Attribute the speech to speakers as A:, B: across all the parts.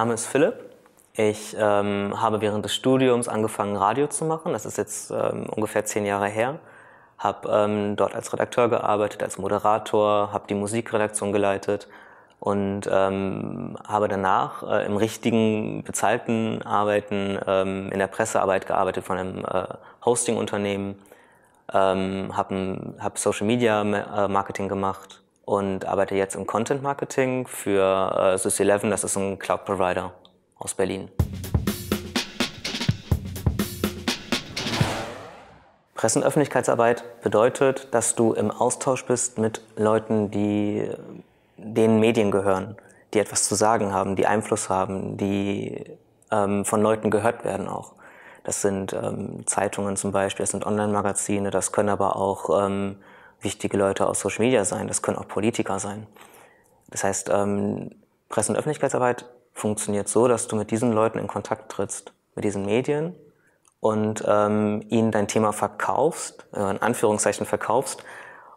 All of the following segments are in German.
A: Name ist Philipp. Ich ähm, habe während des Studiums angefangen, Radio zu machen. Das ist jetzt ähm, ungefähr zehn Jahre her. Habe ähm, dort als Redakteur gearbeitet, als Moderator, habe die Musikredaktion geleitet und ähm, habe danach äh, im richtigen bezahlten Arbeiten ähm, in der Pressearbeit gearbeitet von einem äh, Hosting-Unternehmen, ähm, habe hab Social Media äh, Marketing gemacht und arbeite jetzt im Content Marketing für äh, Sys11, das ist ein Cloud Provider aus Berlin. Presse- und Öffentlichkeitsarbeit bedeutet, dass du im Austausch bist mit Leuten, die den Medien gehören, die etwas zu sagen haben, die Einfluss haben, die ähm, von Leuten gehört werden auch. Das sind ähm, Zeitungen zum Beispiel, das sind Online-Magazine, das können aber auch ähm, wichtige Leute aus Social Media sein, das können auch Politiker sein. Das heißt, ähm, Presse- und Öffentlichkeitsarbeit funktioniert so, dass du mit diesen Leuten in Kontakt trittst, mit diesen Medien und ähm, ihnen dein Thema verkaufst, äh, in Anführungszeichen verkaufst,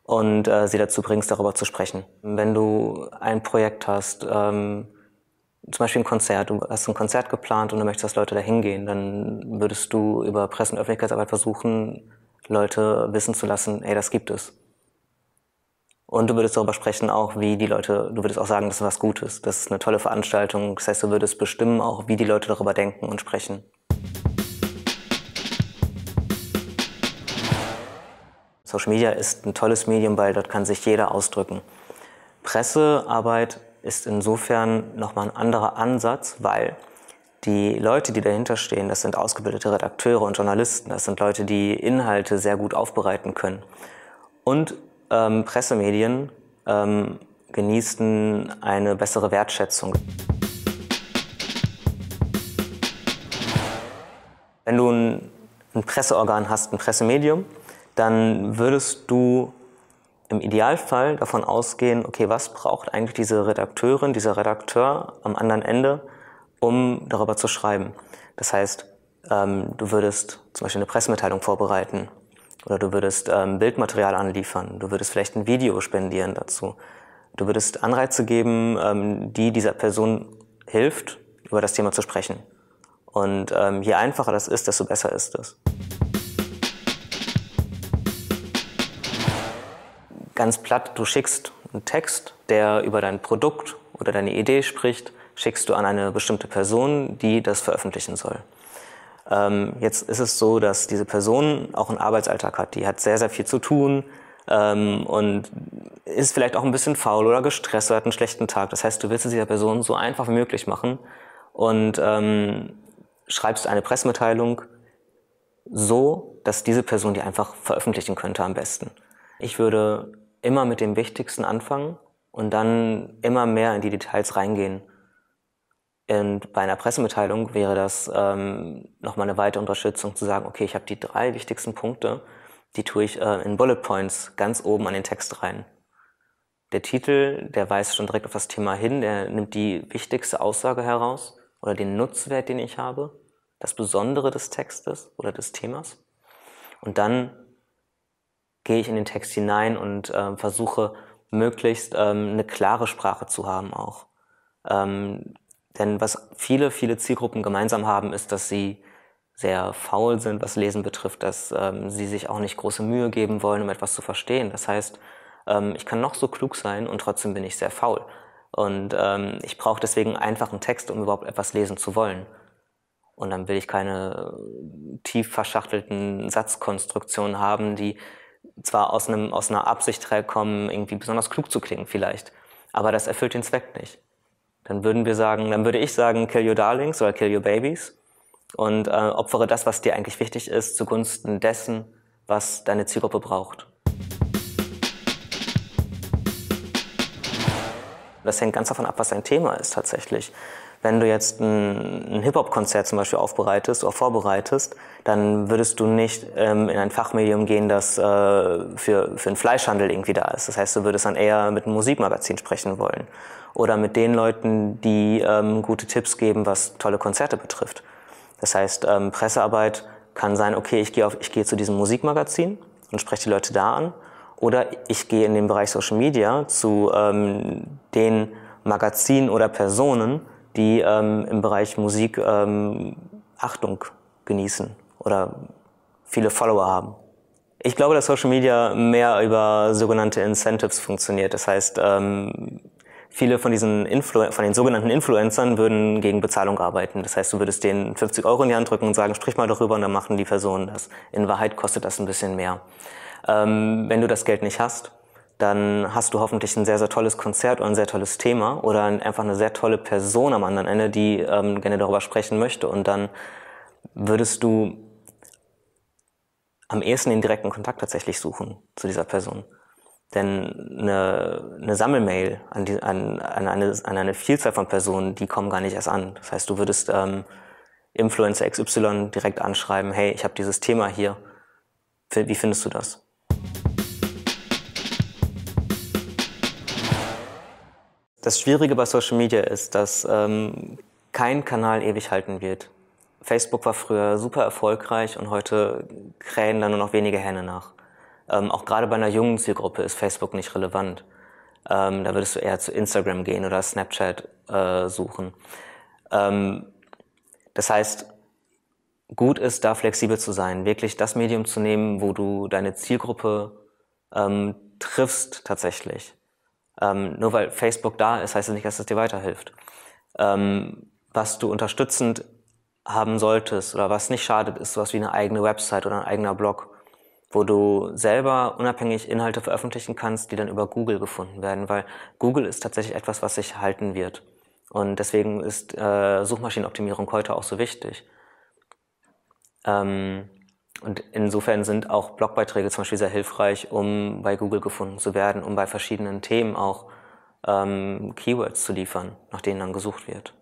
A: und äh, sie dazu bringst, darüber zu sprechen. Wenn du ein Projekt hast, ähm, zum Beispiel ein Konzert, du hast ein Konzert geplant und du möchtest, dass Leute da hingehen, dann würdest du über Presse- und Öffentlichkeitsarbeit versuchen, Leute wissen zu lassen, ey, das gibt es. Und du würdest darüber sprechen auch, wie die Leute, du würdest auch sagen, das ist was Gutes, das ist eine tolle Veranstaltung. Das heißt, du würdest bestimmen auch, wie die Leute darüber denken und sprechen. Social Media ist ein tolles Medium, weil dort kann sich jeder ausdrücken. Pressearbeit ist insofern nochmal ein anderer Ansatz, weil die Leute, die dahinter stehen, das sind ausgebildete Redakteure und Journalisten, das sind Leute, die Inhalte sehr gut aufbereiten können. Und ähm, Pressemedien ähm, genießen eine bessere Wertschätzung. Wenn du ein, ein Presseorgan hast, ein Pressemedium, dann würdest du im Idealfall davon ausgehen, okay, was braucht eigentlich diese Redakteurin, dieser Redakteur am anderen Ende, um darüber zu schreiben. Das heißt, ähm, du würdest zum Beispiel eine Pressemitteilung vorbereiten oder du würdest ähm, Bildmaterial anliefern, du würdest vielleicht ein Video spendieren dazu. Du würdest Anreize geben, ähm, die dieser Person hilft, über das Thema zu sprechen. Und ähm, je einfacher das ist, desto besser ist es. ganz platt, du schickst einen Text, der über dein Produkt oder deine Idee spricht, schickst du an eine bestimmte Person, die das veröffentlichen soll. Ähm, jetzt ist es so, dass diese Person auch einen Arbeitsalltag hat. Die hat sehr, sehr viel zu tun ähm, und ist vielleicht auch ein bisschen faul oder gestresst oder hat einen schlechten Tag. Das heißt, du willst es dieser Person so einfach wie möglich machen und ähm, schreibst eine Pressemitteilung so, dass diese Person die einfach veröffentlichen könnte am besten. Ich würde immer mit dem Wichtigsten anfangen und dann immer mehr in die Details reingehen. Und bei einer Pressemitteilung wäre das ähm, nochmal eine weitere Unterstützung zu sagen, okay, ich habe die drei wichtigsten Punkte, die tue ich äh, in Bullet Points ganz oben an den Text rein. Der Titel, der weist schon direkt auf das Thema hin, der nimmt die wichtigste Aussage heraus oder den Nutzwert, den ich habe, das Besondere des Textes oder des Themas. Und dann gehe ich in den Text hinein und äh, versuche möglichst ähm, eine klare Sprache zu haben auch. Ähm, denn was viele, viele Zielgruppen gemeinsam haben, ist, dass sie sehr faul sind, was Lesen betrifft, dass ähm, sie sich auch nicht große Mühe geben wollen, um etwas zu verstehen. Das heißt, ähm, ich kann noch so klug sein und trotzdem bin ich sehr faul. Und ähm, ich brauche deswegen einfach einen Text, um überhaupt etwas lesen zu wollen. Und dann will ich keine tief verschachtelten Satzkonstruktionen haben, die zwar aus, einem, aus einer Absicht herkommen, irgendwie besonders klug zu klingen vielleicht, aber das erfüllt den Zweck nicht. Dann würden wir sagen, dann würde ich sagen, kill your darlings oder kill your babies und äh, opfere das, was dir eigentlich wichtig ist, zugunsten dessen, was deine Zielgruppe braucht. Das hängt ganz davon ab, was dein Thema ist tatsächlich. Wenn du jetzt ein, ein Hip-Hop-Konzert zum Beispiel aufbereitest oder vorbereitest, dann würdest du nicht ähm, in ein Fachmedium gehen, das äh, für, für einen Fleischhandel irgendwie da ist. Das heißt, du würdest dann eher mit einem Musikmagazin sprechen wollen. Oder mit den Leuten, die ähm, gute Tipps geben, was tolle Konzerte betrifft. Das heißt, ähm, Pressearbeit kann sein, okay, ich gehe, auf, ich gehe zu diesem Musikmagazin und spreche die Leute da an. Oder ich gehe in den Bereich Social Media zu ähm, den Magazinen oder Personen, die ähm, im Bereich Musik ähm, Achtung genießen oder viele Follower haben. Ich glaube, dass Social Media mehr über sogenannte Incentives funktioniert. Das heißt, ähm, viele von diesen Influ von den sogenannten Influencern würden gegen Bezahlung arbeiten. Das heißt, du würdest denen 50 Euro in die Hand drücken und sagen, sprich mal darüber und dann machen die Personen das. In Wahrheit kostet das ein bisschen mehr. Ähm, wenn du das Geld nicht hast, dann hast du hoffentlich ein sehr, sehr tolles Konzert oder ein sehr tolles Thema oder einfach eine sehr tolle Person am anderen Ende, die ähm, gerne darüber sprechen möchte. Und dann würdest du am ehesten den direkten Kontakt tatsächlich suchen zu dieser Person. Denn eine, eine Sammelmail an, die, an, an, eine, an eine Vielzahl von Personen, die kommen gar nicht erst an. Das heißt, du würdest ähm, Influencer XY direkt anschreiben, hey, ich habe dieses Thema hier. Wie findest du das? Das Schwierige bei Social Media ist, dass ähm, kein Kanal ewig halten wird. Facebook war früher super erfolgreich und heute krähen da nur noch wenige Hände nach. Ähm, auch gerade bei einer jungen Zielgruppe ist Facebook nicht relevant. Ähm, da würdest du eher zu Instagram gehen oder Snapchat äh, suchen. Ähm, das heißt, gut ist, da flexibel zu sein, wirklich das Medium zu nehmen, wo du deine Zielgruppe ähm, triffst tatsächlich. Ähm, nur weil Facebook da ist, heißt es das nicht, dass es dir weiterhilft. Ähm, was du unterstützend haben solltest oder was nicht schadet, ist sowas wie eine eigene Website oder ein eigener Blog wo du selber unabhängig Inhalte veröffentlichen kannst, die dann über Google gefunden werden, weil Google ist tatsächlich etwas, was sich halten wird. Und deswegen ist äh, Suchmaschinenoptimierung heute auch so wichtig. Ähm, und insofern sind auch Blogbeiträge zum Beispiel sehr hilfreich, um bei Google gefunden zu werden, um bei verschiedenen Themen auch ähm, Keywords zu liefern, nach denen dann gesucht wird.